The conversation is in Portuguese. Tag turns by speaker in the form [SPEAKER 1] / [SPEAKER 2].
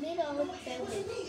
[SPEAKER 1] virou